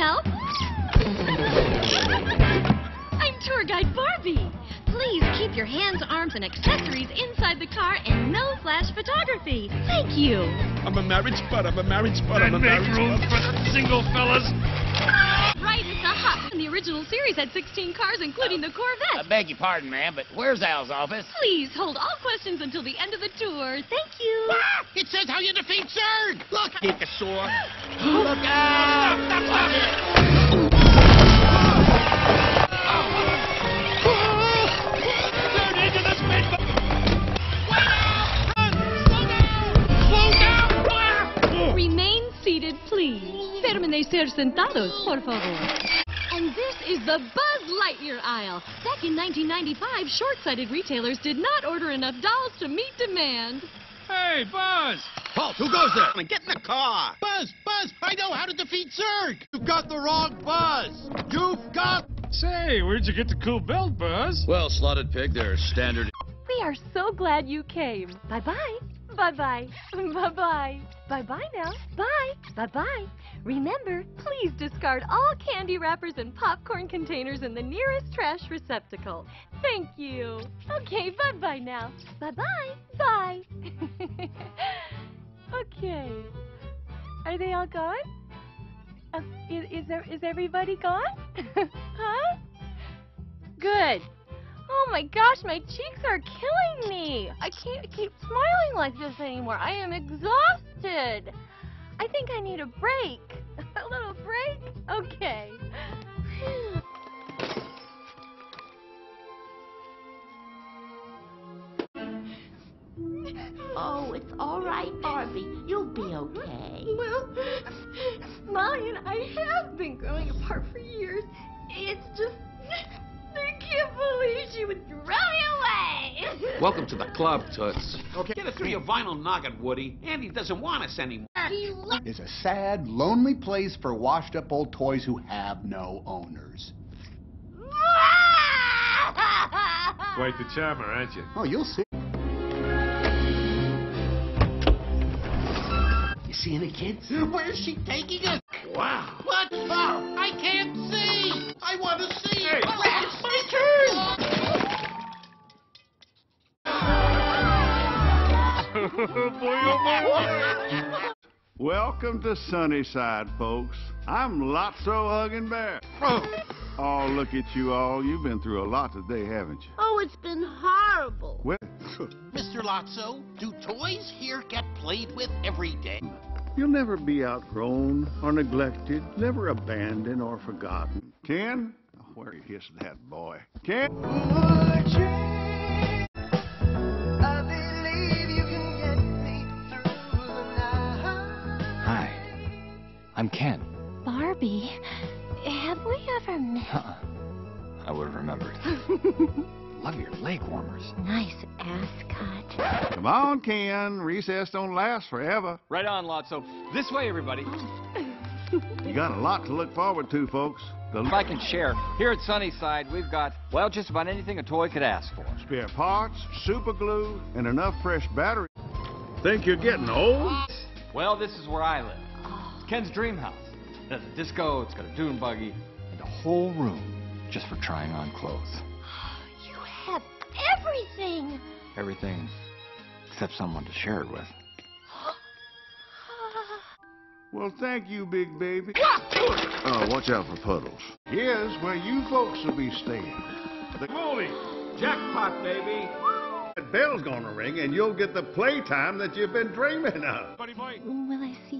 help? I'm tour guide Barbie. Please keep your hands, arms, and accessories inside the car and no flash photography. Thank you. I'm a marriage spot. I'm a marriage spot. I'm a And make marriage room spot. for the single fellas. The original series had 16 cars, including the Corvette. I beg your pardon, ma'am, but where's Al's office? Please hold all questions until the end of the tour. Thank you. Ah, it says how you defeat Zurg. Look, Dinosaur. look out! Watch it. Turn into the speed bump. Slow down! Ah! Remain seated, please. Permanecer sentados, por favor. And this is the Buzz Lightyear aisle. Back in 1995, short-sighted retailers did not order enough dolls to meet demand. Hey, Buzz. Halt! Who goes there? Get in the car! Buzz, Buzz, I know how to defeat Zurg. You've got the wrong buzz! You've got... Say, where'd you get the cool belt, Buzz? Well, slotted pig, they're standard. We are so glad you came. Bye-bye. Bye-bye. Bye-bye. Bye-bye now. Bye. Bye-bye. Remember, please discard all candy wrappers and popcorn containers in the nearest trash receptacle. Thank you. Okay, bye-bye now. Bye-bye. Bye. okay. Are they all gone? Uh, is, is, there, is everybody gone? huh? Good. Oh my gosh, my cheeks are killing me. I can't keep smiling like this anymore. I am exhausted. I think I need a break. a little break? Okay. Oh, it's all right, Barbie. You'll be okay. Well, Molly and I have been growing apart for years. It's just. I can't believe she would throw me away. Welcome to the club, Toots. Okay. Get it through your vinyl noggin, Woody. Andy doesn't want us anymore. Is a sad, lonely place for washed up old toys who have no owners. Quite the charmer, aren't you? Oh, you'll see. You see any kids? Where's she taking us? Wow. What? Oh, I can't see. I want to see. Hey. Oh, it's my turn. boy, oh, boy. Welcome to Sunnyside, folks. I'm Lotso Hugging Bear. Oh. oh, look at you all. You've been through a lot today, haven't you? Oh, it's been horrible. Well, Mr. Lotso, do toys here get played with every day? you'll never be outgrown or neglected, never abandoned or forgotten. Ken? Oh, where is that boy? Ken? I'm Ken. Barbie, have we ever met? Uh-uh. I would have remembered. Love your leg warmers. Nice ass cut. Come on, Ken. Recess don't last forever. Right on, Lotso. This way, everybody. Oh. You got a lot to look forward to, folks. The If I can share, here at Sunnyside, we've got, well, just about anything a toy could ask for. spare parts, super glue, and enough fresh batteries. Think you're getting old? Well, this is where I live. It's Ken's dream house. It has a disco, it's got a dune buggy, and a whole room just for trying on clothes. You have everything. Everything except someone to share it with. Well, thank you, big baby. Oh, watch out for puddles. Here's where you folks will be staying. The Holy jackpot, baby. bell's gonna ring, and you'll get the playtime that you've been dreaming of. Buddy boy. Will I see you again?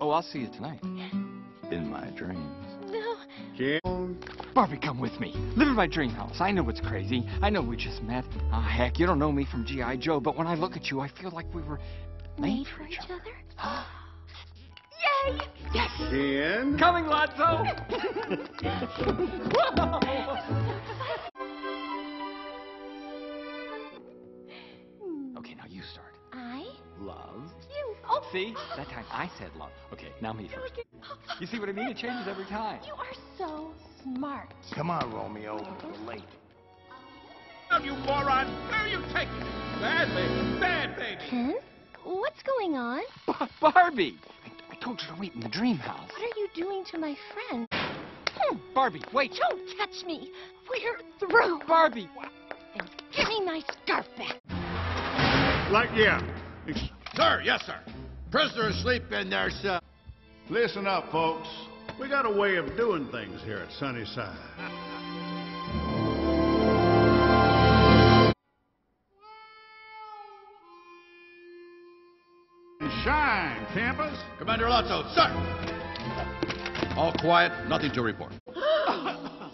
Oh, I'll see you tonight. In my dreams. No. Ken, Barbie, come with me. Live in my dream house. I know it's crazy. I know we just met. Ah, heck, you don't know me from G.I. Joe, but when I look at you, I feel like we were Made for each other? Yay! Yes! Ken. Coming, Lotso! See? That time I said love. Okay, now me first. You see what I mean? It changes every time. You are so smart. Come on, Romeo. We're late. Now, you moron! Where are you taking me? Bad baby, bad baby. Ken? What's going on? Bar- Barbie! I, I told you to wait in the dream house. What are you doing to my friend? Hmm, Barbie, wait. Don't touch me. We're through. Barbie. And give me my scarf back. Like, yeah. Sir, yes, sir. Prisoner asleep in there, sir. Listen up, folks. We got a way of doing things here at Sunnyside. Shine, campus. Commander Lotso, sir. All quiet, nothing to report.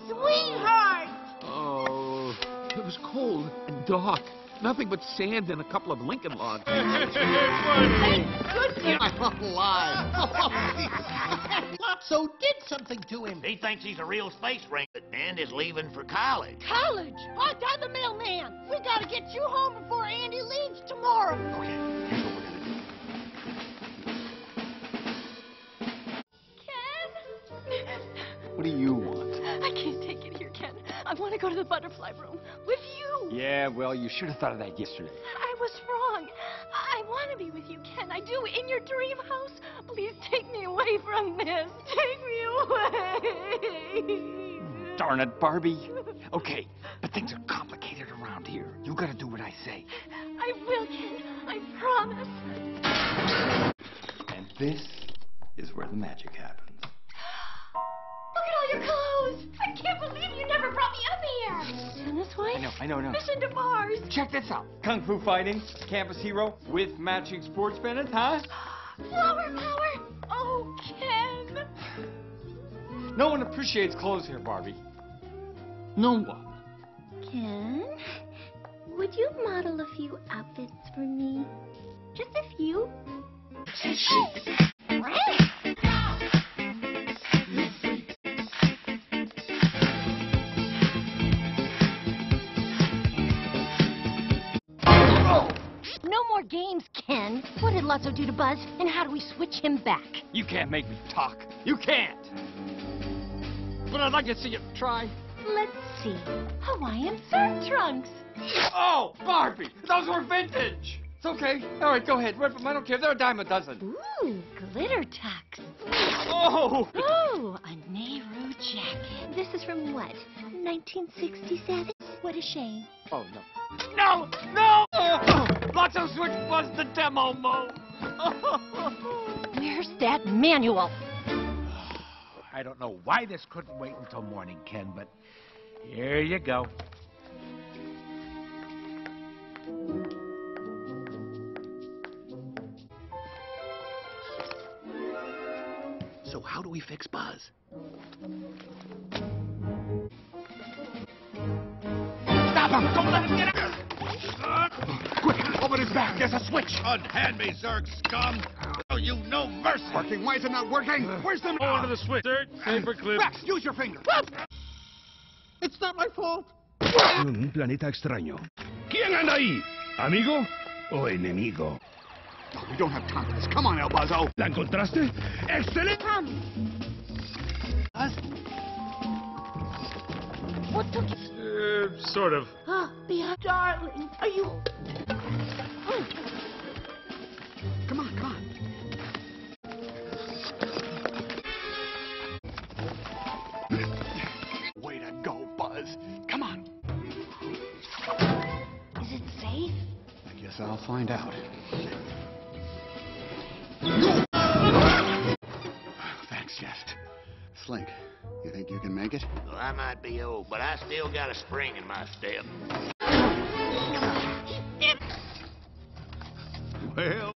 Sweetheart! Oh, it was cold and dark. Nothing but sand and a couple of Lincoln logs. Thank goodness! I'm alive. Oh, Lotso did something to him. He thinks he's a real space ranger and is leaving for college. College! Oh, Hot dog the mailman! We gotta get you home before Andy leaves tomorrow! Ken? What do you want? I can't take it here, Ken. I want to go to the butterfly room with you. Yeah, well, you should have thought of that yesterday. I was wrong. I want to be with you, Ken. I do. In your dream house. Please take me away from this. Take me away. Darn it, Barbie. Okay, but things are complicated around here. You gotta do what I say. I will, Ken. I promise. And this is where the magic happens. Believe brought me up here. Tennis white? I know, I know, I know. Mission to Mars. Check this out. Kung Fu fighting, campus hero with matching sports pennant, huh? Flower power. Oh, Ken. No one appreciates clothes here, Barbie. No one. Ken, would you model a few outfits for me? Just a few. No games, Ken. What did Lotso do to Buzz, and how do we switch him back? You can't make me talk. You can't. But I'd like to see you try. Let's see. Hawaiian surf trunks. Oh, Barbie, those were vintage. It's okay. All right, go ahead. Rip them. I don't care. They're a dime a dozen. Ooh, glitter tux. Oh! Ooh, a Nehru jacket. This is from what? 1967? What a shame. Oh, no. No! No! Oh, Lotso switch buzz the demo mode. Where's that manual? I don't know why this couldn't wait until morning, Ken, but here you go. So how do we fix Buzz? Stop him! Don't let him get out! Quick, open his back. There's a switch. Unhand me, Zurg scum! Oh, you no mercy! Working. Why is it not working? Where's the... Go into the switch. Third, paperclip. Rex, use your finger. It's not my fault. Un planeta extraño. ¿Quién anda ahí? ¿Amigo o enemigo? No, we don't have time for this. Come on, El Buzzo. ¿La encontraste? ¡Excelente! What took you? Sort of. Ah, yeah, darling, are you... Come on, come on. Way to go, Buzz. Come on. Is it safe? I guess I'll find out. I might be old, but I still got a spring in my step. Well...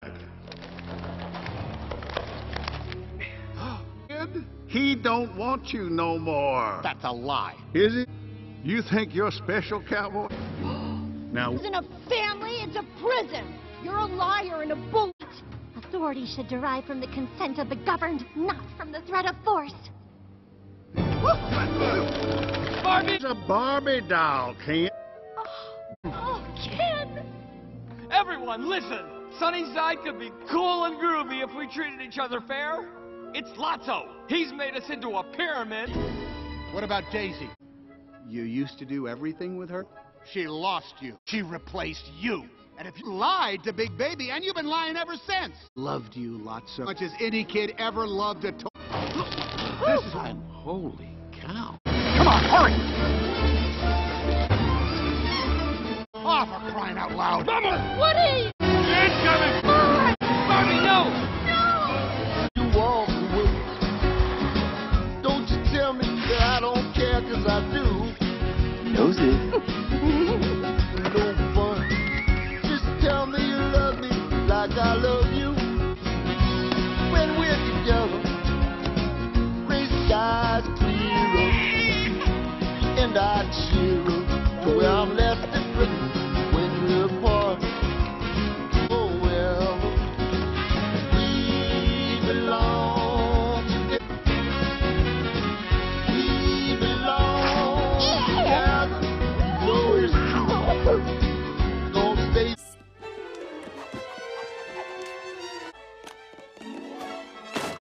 Kid, he don't want you no more. That's a lie. Is it? You think you're special, cowboy? Now, This isn't a family, it's a prison. You're a liar and a bull. Authority should derive from the consent of the governed, not from the threat of force. Barbie! it's a Barbie doll, Ken. Oh, oh Ken! Everyone, listen! Sunnyside could be cool and groovy if we treated each other fair. It's Lotso. He's made us into a pyramid. What about Daisy? You used to do everything with her? She lost you. She replaced you. And if you lied to Big Baby, and you've been lying ever since. Loved you, Lotso. Much as any kid ever loved a toy. This is I'm holy cow. Come on, hurry! Oh, for crying out loud. Mama! Woody! Incoming! Bobby, no! No! You walk away. Don't you tell me that I don't care, cause I do. Knows it.